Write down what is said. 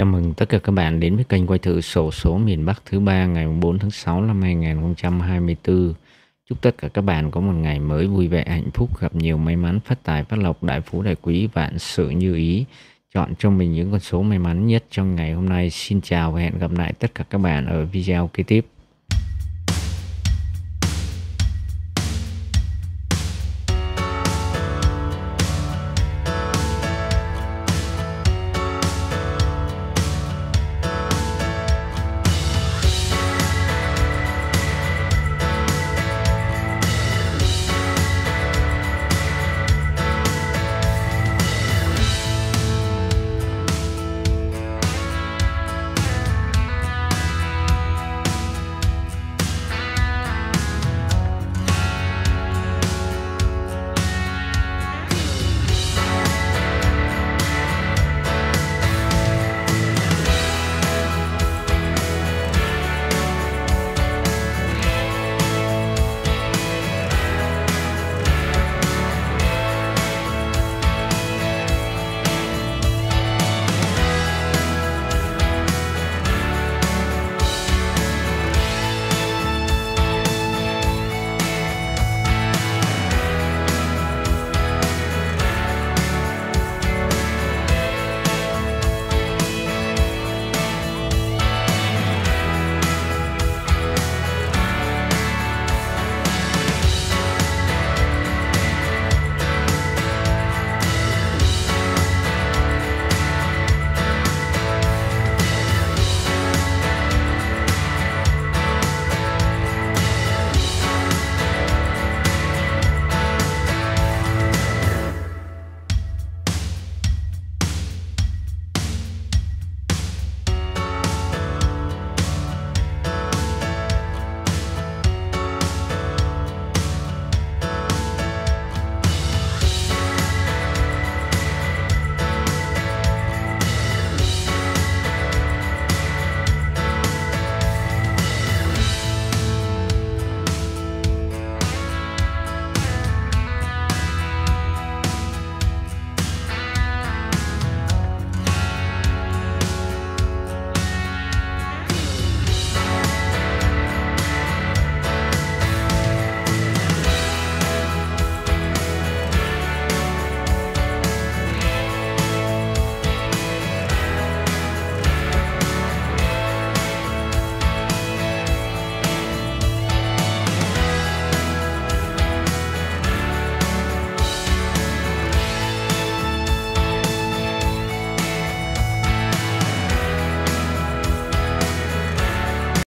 Chào mừng tất cả các bạn đến với kênh quay thử sổ số miền Bắc thứ ba ngày 4 tháng 6 năm 2024. Chúc tất cả các bạn có một ngày mới vui vẻ hạnh phúc, gặp nhiều may mắn, phát tài, phát lộc, đại phú, đại quý, vạn sự như ý. Chọn cho mình những con số may mắn nhất trong ngày hôm nay. Xin chào và hẹn gặp lại tất cả các bạn ở video kế tiếp.